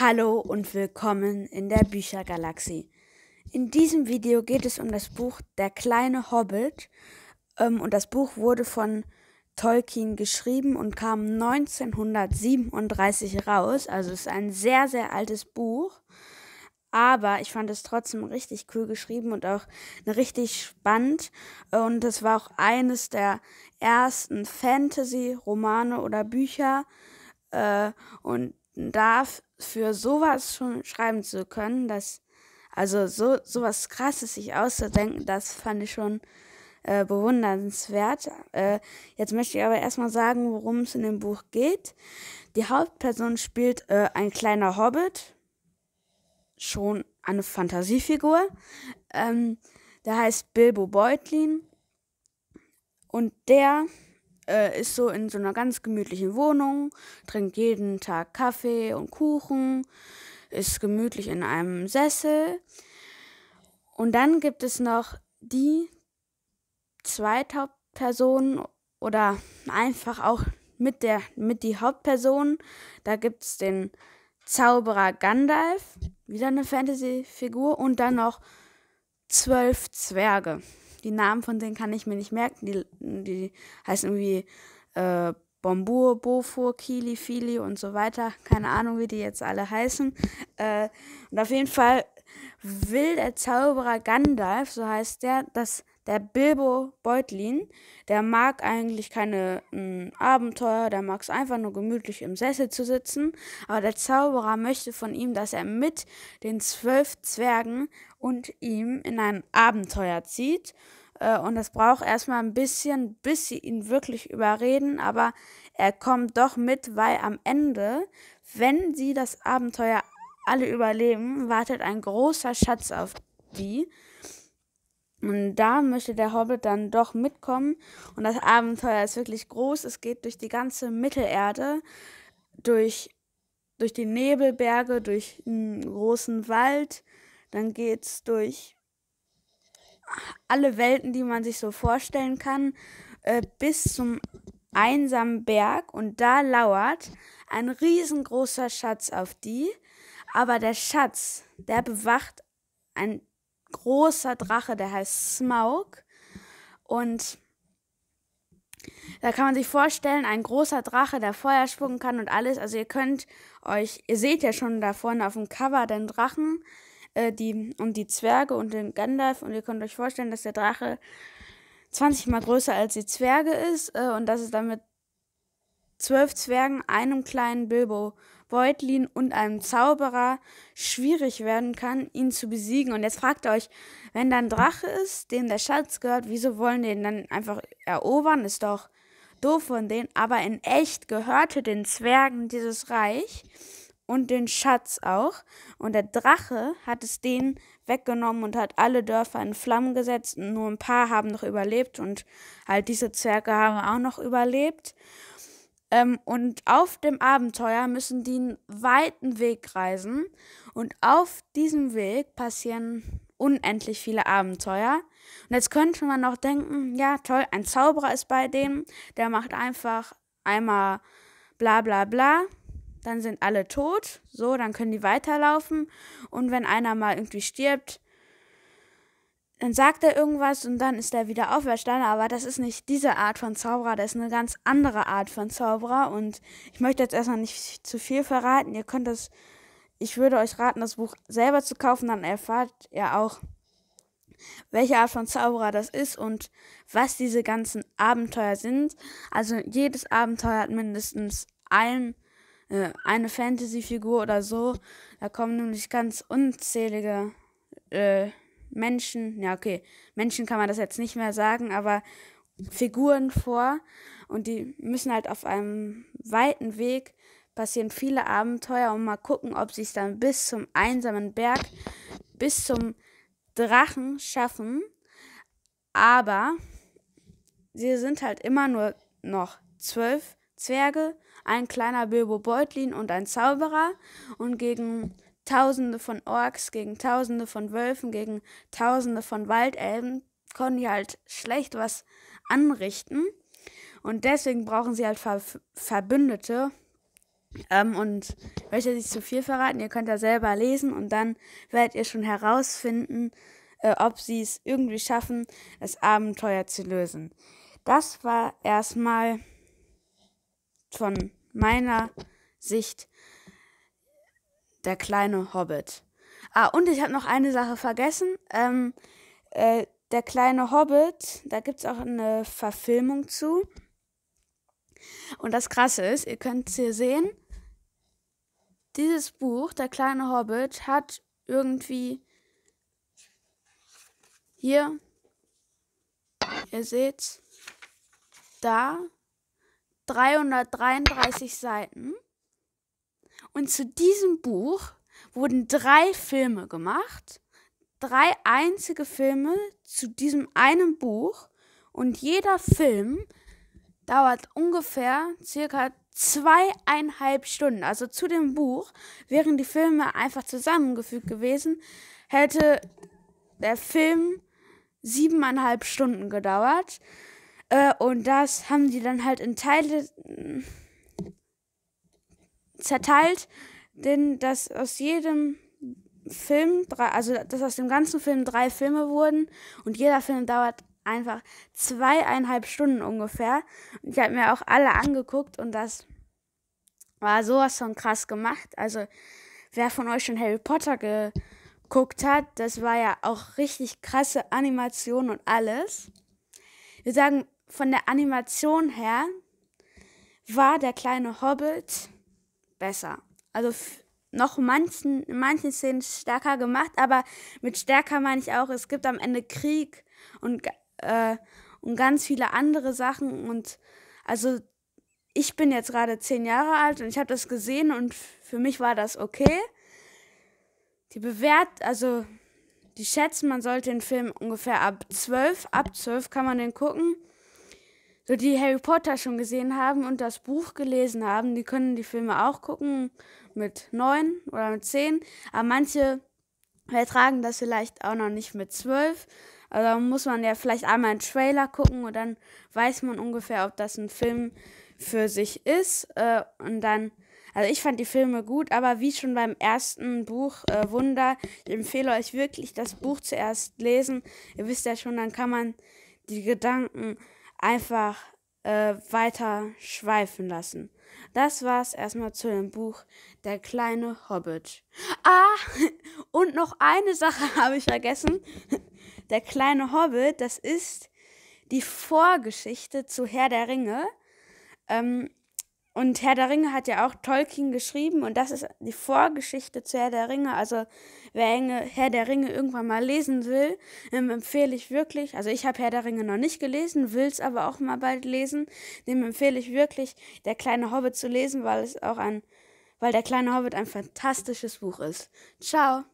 Hallo und willkommen in der Büchergalaxie. In diesem Video geht es um das Buch Der kleine Hobbit ähm, und das Buch wurde von Tolkien geschrieben und kam 1937 raus. Also es ist ein sehr, sehr altes Buch. Aber ich fand es trotzdem richtig cool geschrieben und auch richtig spannend. Und es war auch eines der ersten Fantasy-Romane oder Bücher. Äh, und dafür sowas schon schreiben zu können, dass also so sowas krasses sich auszudenken, das fand ich schon äh, bewundernswert. Äh, jetzt möchte ich aber erstmal sagen, worum es in dem Buch geht. Die Hauptperson spielt äh, ein kleiner Hobbit, schon eine Fantasiefigur. Ähm, der heißt Bilbo Beutlin und der äh, ist so in so einer ganz gemütlichen Wohnung, trinkt jeden Tag Kaffee und Kuchen, ist gemütlich in einem Sessel. Und dann gibt es noch die zwei Hauptpersonen oder einfach auch mit der mit die Hauptperson. Da gibt es den Zauberer Gandalf, wieder eine Fantasy-Figur und dann noch zwölf Zwerge die Namen von denen kann ich mir nicht merken. Die, die heißen irgendwie äh, Bombur, Bofur, Kili, Fili und so weiter. Keine Ahnung, wie die jetzt alle heißen. Äh, und auf jeden Fall will der Zauberer Gandalf, so heißt der, dass der Bilbo Beutlin, der mag eigentlich keine mh, hm, Abenteuer, der mag es einfach nur gemütlich im Sessel zu sitzen, aber der Zauberer möchte von ihm, dass er mit den zwölf Zwergen und ihm in ein Abenteuer zieht. Äh, und es braucht erstmal ein bisschen, bis sie ihn wirklich überreden, aber er kommt doch mit, weil am Ende, wenn sie das Abenteuer alle überleben, wartet ein großer Schatz auf die. Und da möchte der Hobbit dann doch mitkommen. Und das Abenteuer ist wirklich groß. Es geht durch die ganze Mittelerde, durch, durch die Nebelberge, durch einen großen Wald. Dann geht es durch alle Welten, die man sich so vorstellen kann, äh, bis zum einsamen Berg. Und da lauert ein riesengroßer Schatz auf die. Aber der Schatz, der bewacht ein großer Drache, der heißt Smaug. Und da kann man sich vorstellen, ein großer Drache, der Feuer spucken kann und alles. Also ihr könnt euch, ihr seht ja schon da vorne auf dem Cover den Drachen äh, die, und die Zwerge und den Gandalf. Und ihr könnt euch vorstellen, dass der Drache 20 mal größer als die Zwerge ist äh, und dass es damit zwölf Zwergen, einem kleinen Bilbo Beutlin und einem Zauberer schwierig werden kann, ihn zu besiegen. Und jetzt fragt ihr euch, wenn da ein Drache ist, dem der Schatz gehört, wieso wollen die den dann einfach erobern? Ist doch doof von denen. Aber in echt gehörte den Zwergen dieses Reich und den Schatz auch. Und der Drache hat es denen weggenommen und hat alle Dörfer in Flammen gesetzt. Nur ein paar haben noch überlebt und halt diese Zwerge haben auch noch überlebt. Ähm, und auf dem Abenteuer müssen die einen weiten Weg reisen. Und auf diesem Weg passieren unendlich viele Abenteuer. Und jetzt könnte man noch denken, ja toll, ein Zauberer ist bei dem, der macht einfach einmal bla bla bla, dann sind alle tot, so, dann können die weiterlaufen. Und wenn einer mal irgendwie stirbt, dann sagt er irgendwas und dann ist er wieder auferstanden, aber das ist nicht diese Art von Zauberer, das ist eine ganz andere Art von Zauberer und ich möchte jetzt erstmal nicht zu viel verraten. Ihr könnt das, ich würde euch raten, das Buch selber zu kaufen, dann erfahrt ihr auch, welche Art von Zauberer das ist und was diese ganzen Abenteuer sind. Also jedes Abenteuer hat mindestens ein, äh, eine Fantasy-Figur oder so. Da kommen nämlich ganz unzählige äh, Menschen, ja okay, Menschen kann man das jetzt nicht mehr sagen, aber Figuren vor und die müssen halt auf einem weiten Weg passieren viele Abenteuer und mal gucken, ob sie es dann bis zum einsamen Berg, bis zum Drachen schaffen. Aber sie sind halt immer nur noch zwölf Zwerge, ein kleiner Bilbo Beutlin und ein Zauberer und gegen Tausende von Orks gegen Tausende von Wölfen, gegen Tausende von Waldelben, können die halt schlecht was anrichten. Und deswegen brauchen sie halt Ver Verbündete. Ähm, und ich möchte nicht zu viel verraten, ihr könnt da selber lesen und dann werdet ihr schon herausfinden, äh, ob sie es irgendwie schaffen, das Abenteuer zu lösen. Das war erstmal von meiner Sicht der kleine Hobbit. Ah, und ich habe noch eine Sache vergessen. Ähm, äh, der kleine Hobbit, da gibt es auch eine Verfilmung zu. Und das Krasse ist, ihr könnt es hier sehen, dieses Buch, Der kleine Hobbit, hat irgendwie hier, ihr seht, da 333 Seiten. Und zu diesem Buch wurden drei Filme gemacht. Drei einzige Filme zu diesem einen Buch. Und jeder Film dauert ungefähr circa zweieinhalb Stunden. Also zu dem Buch wären die Filme einfach zusammengefügt gewesen, hätte der Film siebeneinhalb Stunden gedauert. Äh, und das haben die dann halt in Teile zerteilt, denn dass aus jedem Film, drei, also dass aus dem ganzen Film drei Filme wurden und jeder Film dauert einfach zweieinhalb Stunden ungefähr. Und ich habe mir auch alle angeguckt und das war sowas von krass gemacht. Also wer von euch schon Harry Potter geguckt hat, das war ja auch richtig krasse Animation und alles. Wir sagen, von der Animation her war der kleine Hobbit besser. Also noch manchen, in manchen Szenen stärker gemacht, aber mit stärker meine ich auch, es gibt am Ende Krieg und, äh, und ganz viele andere Sachen. Und also ich bin jetzt gerade zehn Jahre alt und ich habe das gesehen und für mich war das okay. Die bewährt, also die schätzen, man sollte den Film ungefähr ab zwölf, ab zwölf kann man den gucken. Die Harry Potter schon gesehen haben und das Buch gelesen haben, die können die Filme auch gucken mit neun oder mit zehn. Aber manche vertragen das vielleicht auch noch nicht mit zwölf. Also muss man ja vielleicht einmal einen Trailer gucken und dann weiß man ungefähr, ob das ein Film für sich ist. Äh, und dann, also ich fand die Filme gut, aber wie schon beim ersten Buch äh, Wunder, ich empfehle euch wirklich das Buch zuerst lesen. Ihr wisst ja schon, dann kann man die Gedanken einfach äh, weiter schweifen lassen. Das war's erstmal zu dem Buch Der kleine Hobbit. Ah, und noch eine Sache habe ich vergessen. Der kleine Hobbit, das ist die Vorgeschichte zu Herr der Ringe. Ähm, und Herr der Ringe hat ja auch Tolkien geschrieben und das ist die Vorgeschichte zu Herr der Ringe. Also wer Herr der Ringe irgendwann mal lesen will, ähm, empfehle ich wirklich, also ich habe Herr der Ringe noch nicht gelesen, will es aber auch mal bald lesen, dem empfehle ich wirklich, der kleine Hobbit zu lesen, weil es auch ein, weil der kleine Hobbit ein fantastisches Buch ist. Ciao.